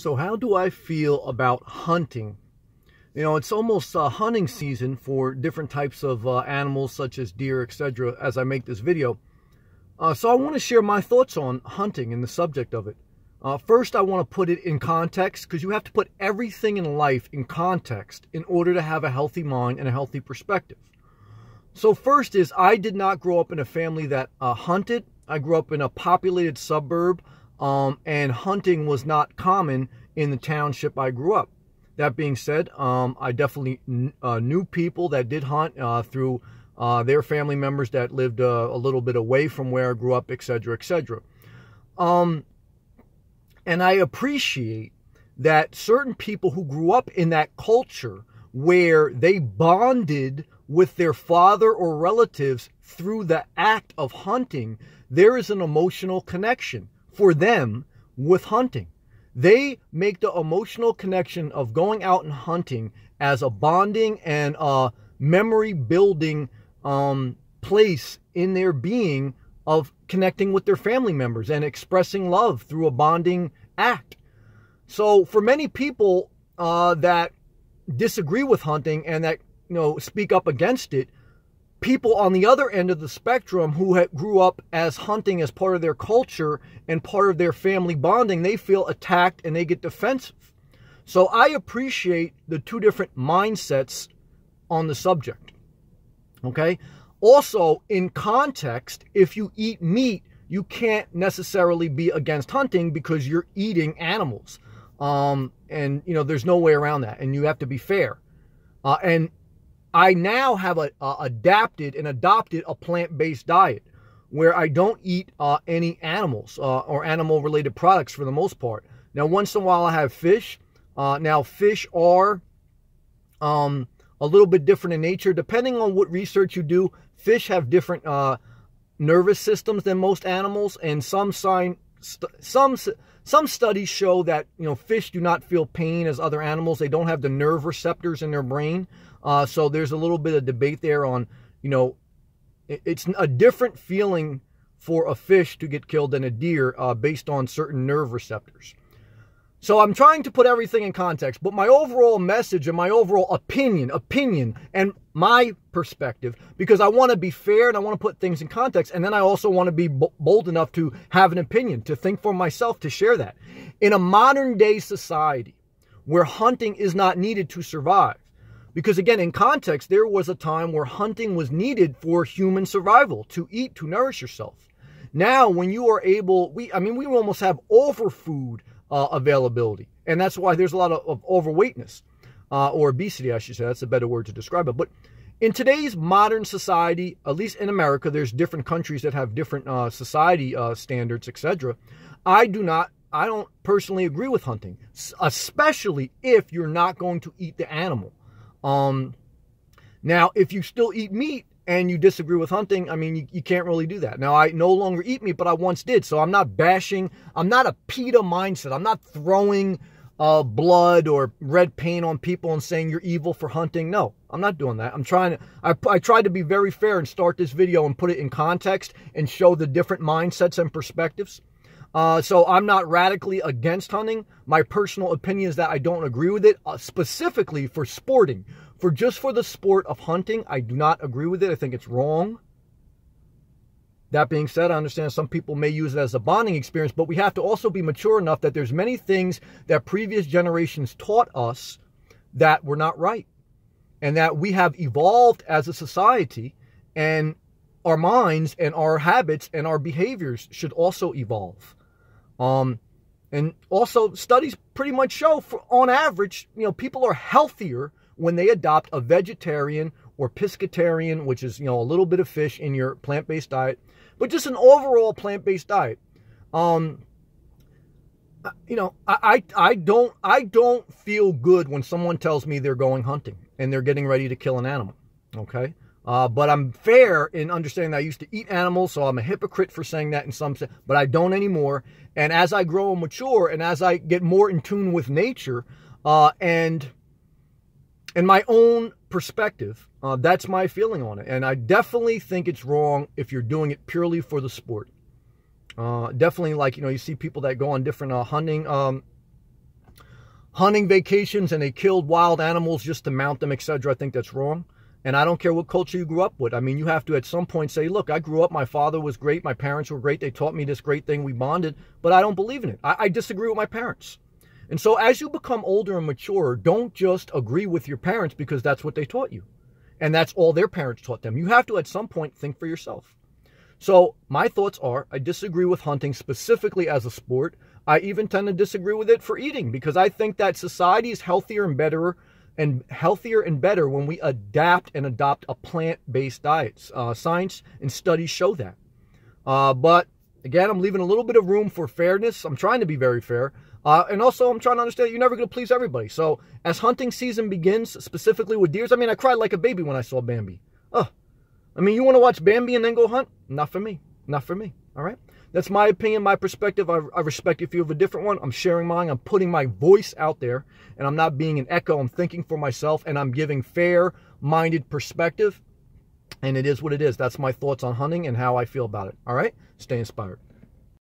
So how do I feel about hunting? You know, it's almost uh, hunting season for different types of uh, animals such as deer, etc. as I make this video. Uh, so I want to share my thoughts on hunting and the subject of it. Uh, first, I want to put it in context because you have to put everything in life in context in order to have a healthy mind and a healthy perspective. So first is I did not grow up in a family that uh, hunted. I grew up in a populated suburb um, and hunting was not common in the township I grew up. That being said, um, I definitely uh, knew people that did hunt uh, through uh, their family members that lived uh, a little bit away from where I grew up, etc., etc. Um, and I appreciate that certain people who grew up in that culture where they bonded with their father or relatives through the act of hunting, there is an emotional connection for them with hunting. They make the emotional connection of going out and hunting as a bonding and a memory building um, place in their being of connecting with their family members and expressing love through a bonding act. So, for many people uh, that disagree with hunting and that you know speak up against it, people on the other end of the spectrum who grew up as hunting as part of their culture and part of their family bonding, they feel attacked and they get defensive. So I appreciate the two different mindsets on the subject. Okay? Also, in context, if you eat meat, you can't necessarily be against hunting because you're eating animals. Um, and, you know, there's no way around that. And you have to be fair. Uh, and I now have a, adapted and adopted a plant-based diet where I don't eat uh, any animals uh, or animal-related products for the most part. Now, once in a while, I have fish. Uh, now, fish are um, a little bit different in nature. Depending on what research you do, fish have different uh, nervous systems than most animals, and some sign some some studies show that you know fish do not feel pain as other animals. They don't have the nerve receptors in their brain. Uh, so there's a little bit of debate there on, you know, it's a different feeling for a fish to get killed than a deer uh, based on certain nerve receptors. So I'm trying to put everything in context, but my overall message and my overall opinion, opinion and my perspective, because I want to be fair and I want to put things in context. And then I also want to be bold enough to have an opinion, to think for myself, to share that. In a modern day society where hunting is not needed to survive, because again, in context, there was a time where hunting was needed for human survival, to eat, to nourish yourself. Now, when you are able, we, I mean, we almost have overfood uh, availability. And that's why there's a lot of, of overweightness uh, or obesity, I should say. That's a better word to describe it. But in today's modern society, at least in America, there's different countries that have different uh, society uh, standards, etc. I do not, I don't personally agree with hunting, especially if you're not going to eat the animal. Um, now, if you still eat meat and you disagree with hunting, I mean, you, you can't really do that. Now, I no longer eat meat, but I once did. So I'm not bashing. I'm not a PETA mindset. I'm not throwing uh, blood or red paint on people and saying you're evil for hunting. No, I'm not doing that. I'm trying to, I, I tried to be very fair and start this video and put it in context and show the different mindsets and perspectives. Uh, so I'm not radically against hunting. My personal opinion is that I don't agree with it, uh, specifically for sporting. For just for the sport of hunting, I do not agree with it. I think it's wrong. That being said, I understand some people may use it as a bonding experience, but we have to also be mature enough that there's many things that previous generations taught us that were not right. And that we have evolved as a society and our minds and our habits and our behaviors should also evolve. Um, and also, studies pretty much show, for, on average, you know, people are healthier when they adopt a vegetarian or pescatarian, which is you know a little bit of fish in your plant-based diet, but just an overall plant-based diet. Um, you know, I, I I don't I don't feel good when someone tells me they're going hunting and they're getting ready to kill an animal. Okay, uh, but I'm fair in understanding that I used to eat animals, so I'm a hypocrite for saying that in some sense, but I don't anymore. And as I grow and mature, and as I get more in tune with nature, uh, and and my own perspective, uh, that's my feeling on it. And I definitely think it's wrong if you're doing it purely for the sport. Uh, definitely, like you know, you see people that go on different uh, hunting um, hunting vacations and they killed wild animals just to mount them, etc. I think that's wrong. And I don't care what culture you grew up with. I mean, you have to at some point say, look, I grew up, my father was great, my parents were great, they taught me this great thing, we bonded, but I don't believe in it. I, I disagree with my parents. And so as you become older and mature, don't just agree with your parents because that's what they taught you. And that's all their parents taught them. You have to at some point think for yourself. So my thoughts are I disagree with hunting specifically as a sport. I even tend to disagree with it for eating because I think that society is healthier and better and healthier and better when we adapt and adopt a plant-based diet. Uh, science and studies show that. Uh, but again, I'm leaving a little bit of room for fairness. I'm trying to be very fair. Uh, and also, I'm trying to understand you're never going to please everybody. So, as hunting season begins, specifically with deers, I mean, I cried like a baby when I saw Bambi. Oh, I mean, you want to watch Bambi and then go hunt? Not for me. Not for me. All right? That's my opinion, my perspective. I, I respect if you have a different one. I'm sharing mine. I'm putting my voice out there, and I'm not being an echo. I'm thinking for myself, and I'm giving fair-minded perspective. And it is what it is. That's my thoughts on hunting and how I feel about it. All right? Stay inspired.